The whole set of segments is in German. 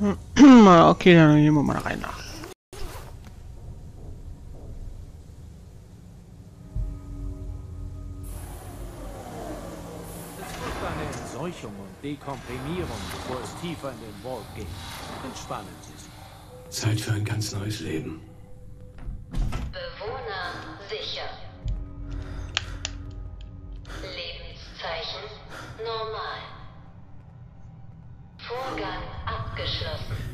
okay, dann nehmen wir mal rein nach. Es gibt eine Entseuchung und Dekomprimierung, bevor es tiefer in den Vault geht. Entspannen Sie sich. Zeit für ein ganz neues Leben. Bewohner sicher. Lebenszeichen normal. Vorgang abgeschlossen.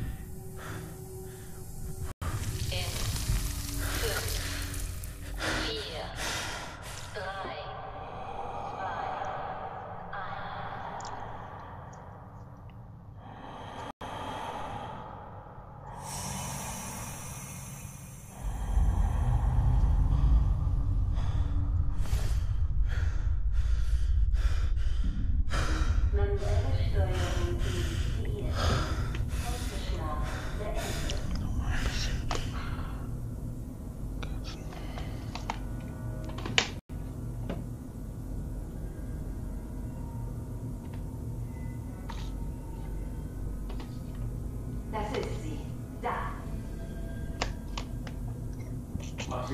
Mach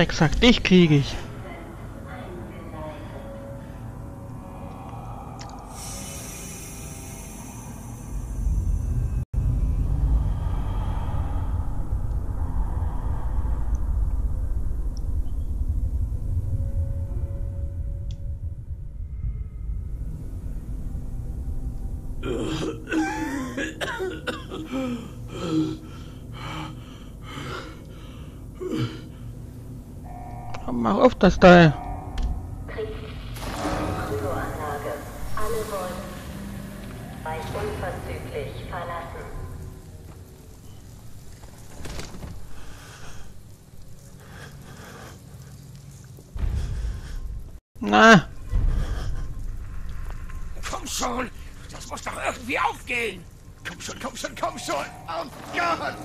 Drecksack, dich kriege ich. Mach auf das Teil. Kryoanlage. Alle wollen. Reich unverzüglich verlassen. Na, Komm schon! Das muss doch irgendwie aufgehen! Komm schon, komm schon, komm schon! Oh Gott!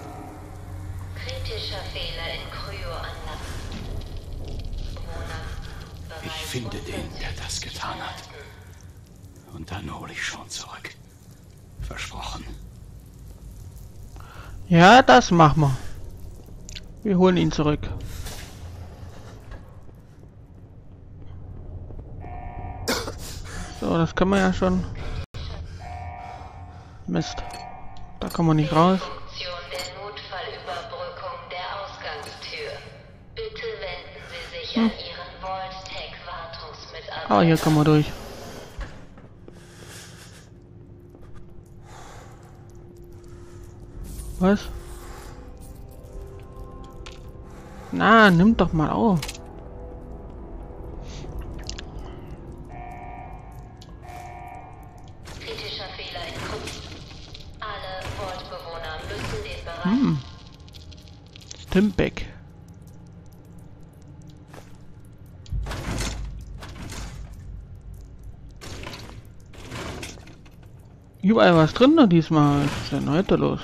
Kritischer Fehler in Kryoanlage. Bewohner. Ich bereit, finde den, der das getan hat. Und dann hole ich schon zurück. Versprochen. ja, das machen wir. Wir holen ihn zurück. So, das kann man ja schon. Mist. Da kommen wir nicht raus. Funktion Ah, hier kommen wir durch. Was? Na, nimm doch mal auf. Kritischer Fehler in Krypto. Alle Vault-Bewohner müssen den Bereich Hm. Stimbeck. Überall was drin ne, diesmal. Was ist denn heute los?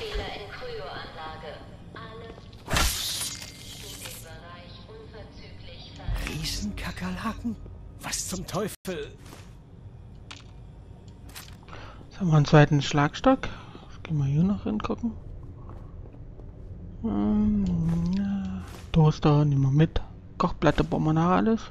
Fehler in Kryoanlage. Alle in den Bereich unverzüglich verlassen. Riesenkakerlaken? Was zum Teufel? Jetzt haben wir einen zweiten Schlagstock. Jetzt gehen wir hier noch hingucken. Hm, ja. Toaster nehmen wir mit. Kochplatte brauchen wir nachher alles.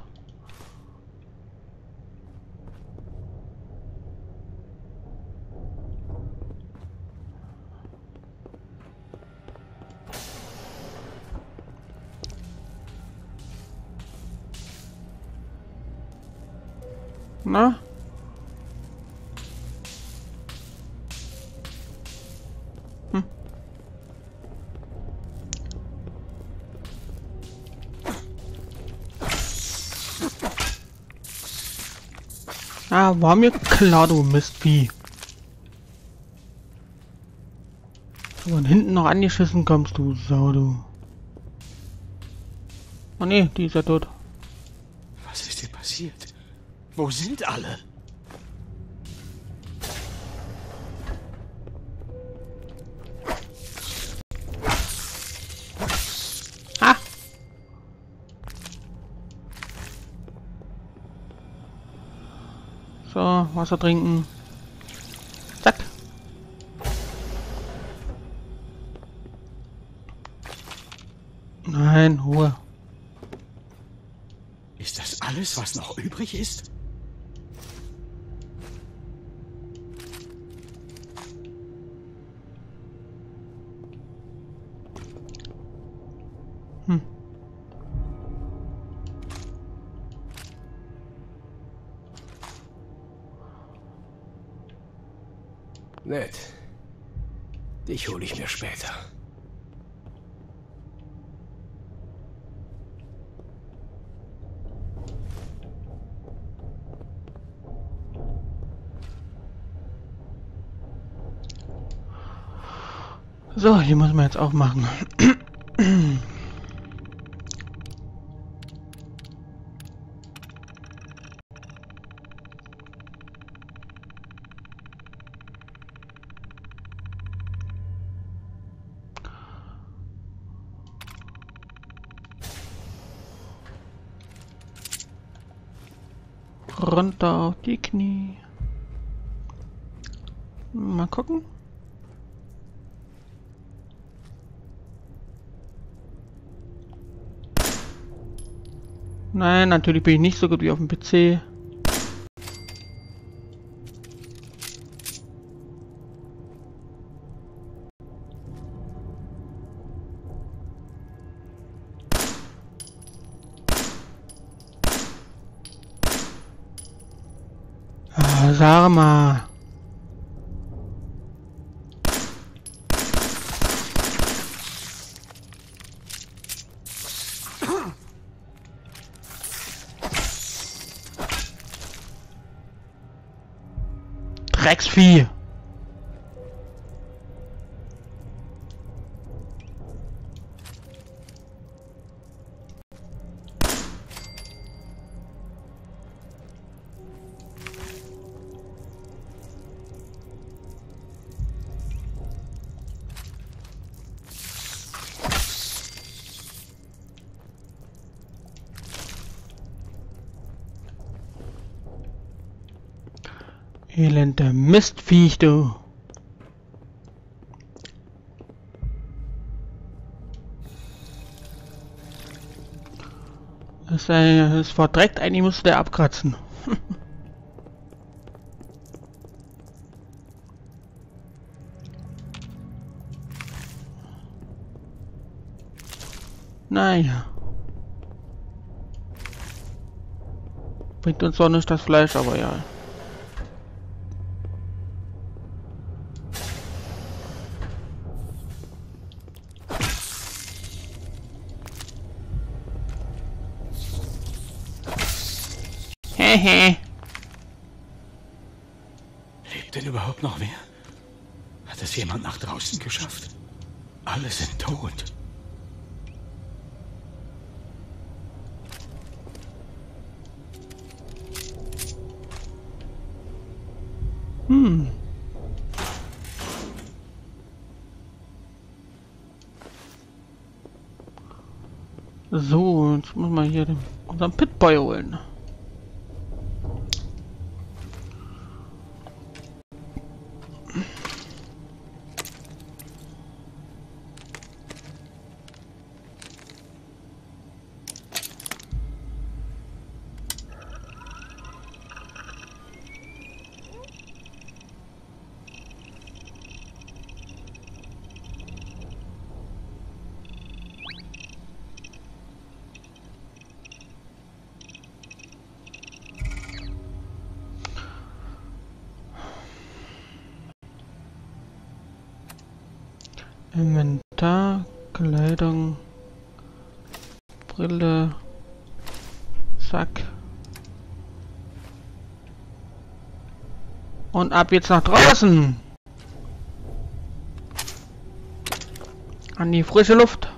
Na? Ah, war mir klar, du Mistvieh. Von hinten noch angeschissen kommst du, Sau, du. Oh ne, die ist ja tot. Was ist hier passiert? Wo sind alle? So, Wasser trinken. Zack. Nein, Ruhe. Ist das alles, was noch übrig ist? Hm. Nett. Dich hole ich mir später. So, die muss man jetzt auch machen. Runter auf die Knie. Mal gucken. Nein, natürlich bin ich nicht so gut wie auf dem PC. Sag mal. Drecksvieh. Elende Mistviech, du. Das ist, ist verdreckt, eigentlich musste der abkratzen. naja. Bringt uns doch nicht das Fleisch, aber ja. Lebt denn überhaupt noch wer? Hat es jemand nach draußen geschafft? Alle sind tot. Hm. So, jetzt muss man hier den, unseren Pitboy holen. Inventar, Kleidung, Brille, Zack. Und ab jetzt nach draußen. An die frische Luft.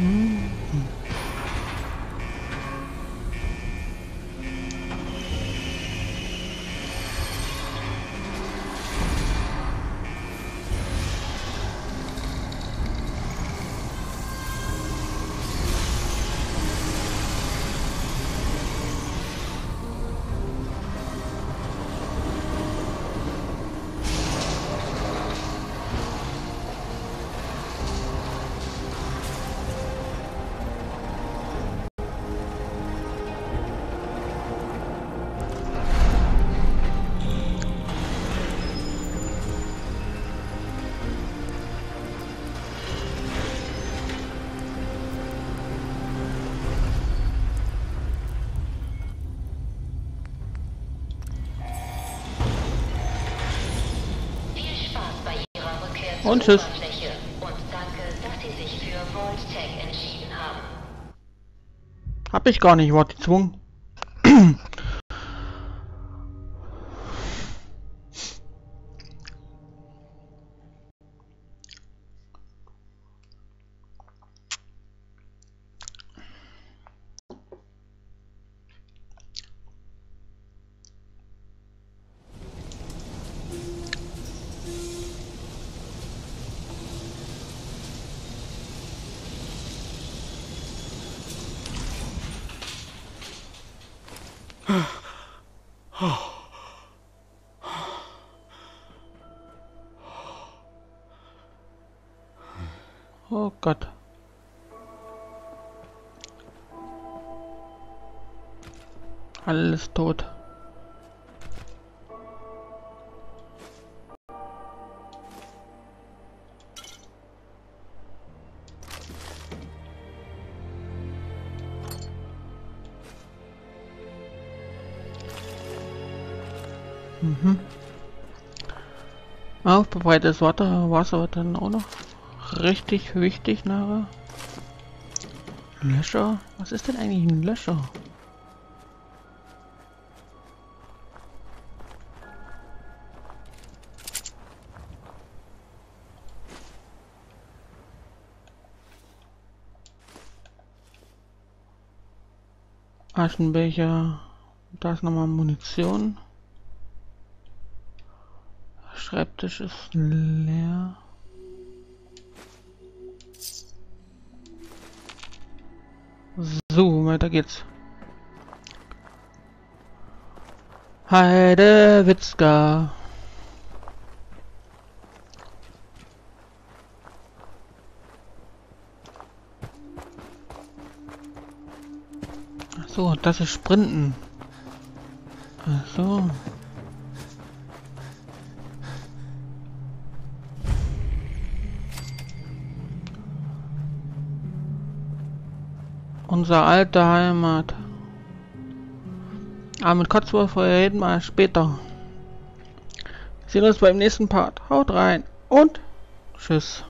Mm. Entschieden haben. Hab ich gar nicht, ich wurde gezwungen. Oh Gott. Alles tot. Mhm. Aufbereitetes Wasser, Wasser dann auch noch richtig wichtig nachher. Löscher? Was ist denn eigentlich ein Löscher? Aschenbecher. Da ist nochmal Munition. Schreibtisch ist leer. So, weiter geht's. Heidewitzka. Ach so, das ist Sprinten. Ach so. Unsere alte Heimat. Aber mit Cotsworth reden wir später. Wir sehen uns beim nächsten Part. Haut rein und tschüss.